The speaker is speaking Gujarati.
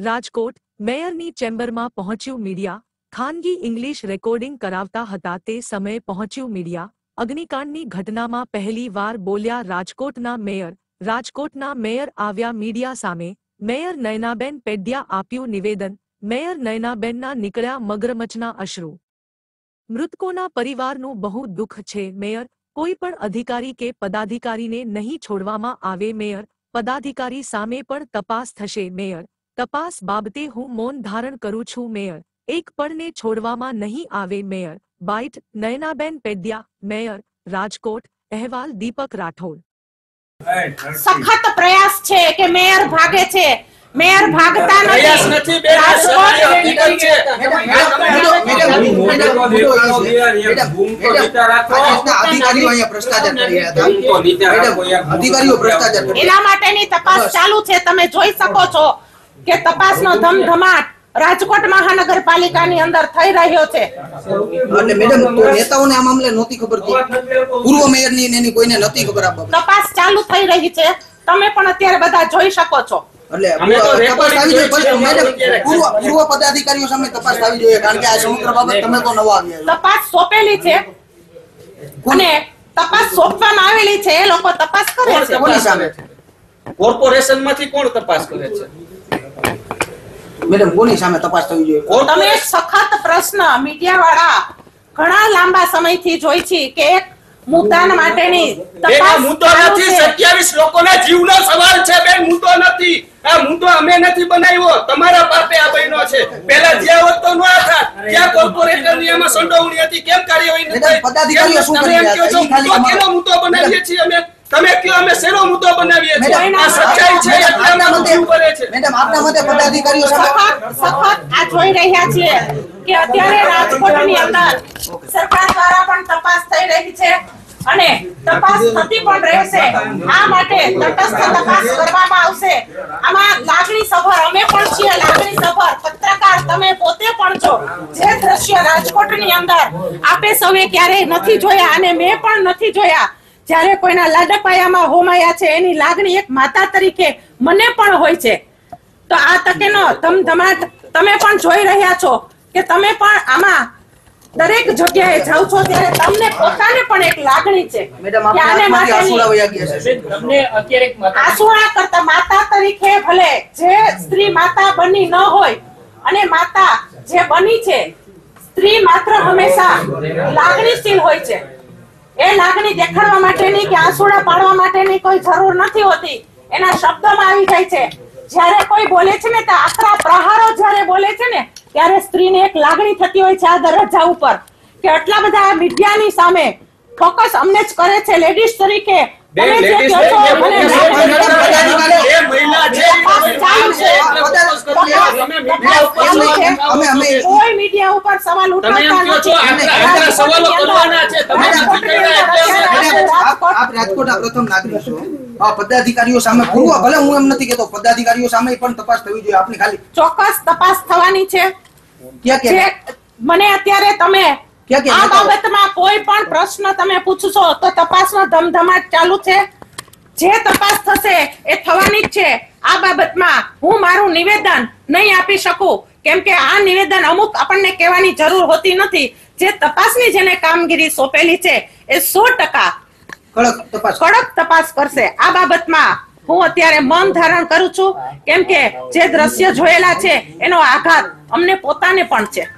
રાજકોટ, મેયરની ચેમ્બરમાં પહોંચ્યું મીડિયા. ખાનગી ઇંગ્લિશ રેકોર્ડિંગ કરાવતા હતા તે સમયે પહોંચ્યું મીડિયા. અગ્નિકાંડની ઘટનામાં પહેલી વાર બોલ્યા રાજકોટના મેયર. રાજકોટના મેયર આવ્યા મીડિયા સામે. મેયર નયનાબેન પેડ્યા આપ્યું નિવેદન. મેયર નયનાબેનના નીકળ્યા મગરમચના અશ્રુ. મૃતકોના પરિવારનું બહુ દુઃખ છે, મેયર. કોઈ પણ અધિકારી કે પદાધિકારીને નહીં છોડવામાં આવે, મેયર. પદાધિકારી સામે પણ તપાસ થશે, મેયર. તપાસ બાબતે હું મૌન ધારણ કરું છું મેયર એક પણને છોડવામાં નહીં આવે mayor bite Nayanaben Pedhadiya mayor Rajkot અહેવાલ દીપક રાઠોડ સખત પ્રયાસ છે કે મેયર ભાગે છે મેયર ભાગતા પ્રયાસ નથી નથી બેન આ સત્ય હકીકત છે અધિકારીઓ અહીંયા ભ્રષ્ટાચાર કરી રહ્યા હતા મેડમ, અધિકારીઓ ભ્રષ્ટાચાર કરી એના માટેની તપાસ ચાલુ છે તમે જોઈ શકો છો કે તપાસનો ધમધમાટ રાજકોટ મહાનગરપાલિકાની અંદર થઈ રહ્યો છે. અને મેડમ તો નેતાઓને આ મામલે નહોતી ખબર હતી પૂર્વ મેયરની ને એની કોઈને નથી ખબર આ તપાસ ચાલુ થઈ રહી છે. તમે પણ અત્યારે બધા જોઈ શકો છો. એટલે અમે તો તપાસ થવી જોઈએ. recording પણ જોઈએ છે. મેડમ પૂર્વ પૂર્વ પદાધિકારીઓ સામે તપાસ થવી જોઈએ કારણ કે આ સમગ્ર બાબત તમે તો નવા આવ્યા તપાસ સોંપેલી છે. અને તપાસ સોંપવામાં આવેલી છે. એ લોકો તપાસ કરે છે. કોર્પોરેશનમાંથી કોણ તપાસ કરે છે? મેડમ કોની સામે તપાસ થવી જોઈએ? તમે સખત પ્રશ્ન મીડિયા વાળા ઘણા લાંબા સમયથી જોઈ છે કે એક મુદ્દા માટેની તપાસ મુદ્દો નથી. છે. સત્યાવીસ લોકોના જીવનો સવાલ છે બેન મુદ્દો નથી. આ મુદ્દો અમે નથી બનાવ્યો. તમારા પાપે આ બન્યો છે. પહેલા જ્યાં હોત તો ન થાત ત્યાં કોર્પોરેટરની એમાં સંડોવણી હતી. કેમ કાર્યવાહી નથી પદાધિકારીઓ શું કરી રહ્યા? છો હતા? મુદ્દો બનાવીએ છીએ અમે? તમે કયો અમે શેનો મુદ્દો બનાવીએ છીએ? આ સચ્ચાઈ છે મેડમ, એટલે આપના અમારું મતે- છે મેડમ આપના મતે પદાધિકારીઓ સખત સખત આ જોઈ રહ્યા છીએ કે અત્યારે રાજકોટની અંદર સરકાર દ્વારા પણ તપાસ થઈ રહી છે અને તપાસ થતી પણ રહેશે. આ માટે તટસ્થ તપાસ કરવામાં આવશે. આમાં લાગણી સભર અમે પણ છીએ લાગણી સભર. પત્રકાર તમે પોતે પણ છો. જે દ્રશ્ય રાજકોટની અંદર આપે સૌએ ક્યારેય નથી જોયા અને મેં પણ નથી જોયા. જ્યારે કોઈના લાડપાયામાં હોમાયા છે એની લાગણી એક માતા તરીકે મને પણ હોય છે. તો આ તકેનો ધમધમાટ તમે પણ જોઈ રહ્યા છો કે તમે પણ આમાં દરેક જગ્યાએ જાઓ છો ત્યારે તમને પોતાને પણ એક લાગણી છે મેડમ કે આને આપના હાથમાંથી આંસુડા માટેની વહી ગયા છે. તમને અત્યારે આંસુડા કરતા માતા તરીકે ભલે જે સ્ત્રી માતા બની ન હોય અને માતા જે બની છે સ્ત્રી માત્ર હંમેશા લાગણીશીલ હોય છે. એ લાગણી દેખાડવા માટેની કે આંસુડા પાડવા માટેની કોઈ જરૂર નથી હોતી. એના શબ્દમાં આવી જાય છે. જ્યારે કોઈ બોલે છે ને ત્યાં આકરા પ્રહારો જ્યારે બોલે છે ને, ત્યારે સ્ત્રીને એક લાગણી થતી હોય છે આ દરજ્જા ઉપર. કે આટલા બધા મીડિયાની સામે ફોકસ અમને જ કરે છે. લેડીઝ તરીકે મહિલા છે. અમે અમે કોઈ મીડિયા ઉપર સવાલ ઉઠાવતા નથી. સવાલો કરવાના છે. તમે આપ રાજકોટના પ્રથમ નાગરિક છો. આ પદાધિકારીઓ સામે પૂર્વ ભલે હું એમ નથી કેતો પદાધિકારીઓ સામે પણ તપાસ થવી જોઈએ. આપની ખાલી ચોક્કસ તપાસ થવાની છે. મને અત્યારે તમે આ બાબતમાં કોઈ પણ પ્રશ્ન તમે પૂછશો તો તપાસનો ધમધમાટ ચાલુ છે. જે તપાસ થશે એ થવાની જ છે. આ બાબતમાં હું મારું નિવેદન નહીં આપી શકું. કેમ કે આ નિવેદન અમુક આપણને કહેવાની જરૂર હોતી નથી. જે તપાસની જેને કામગીરી સોંપેલી છે એ સો ટકા કડક તપાસ કડક તપાસ કરશે. આ બાબતમાં હું અત્યારે મન ધારણ કરું છું. કેમ કે જે દ્રશ્ય જોયેલા છે એનો આઘાત અમને પોતાને પણ છે.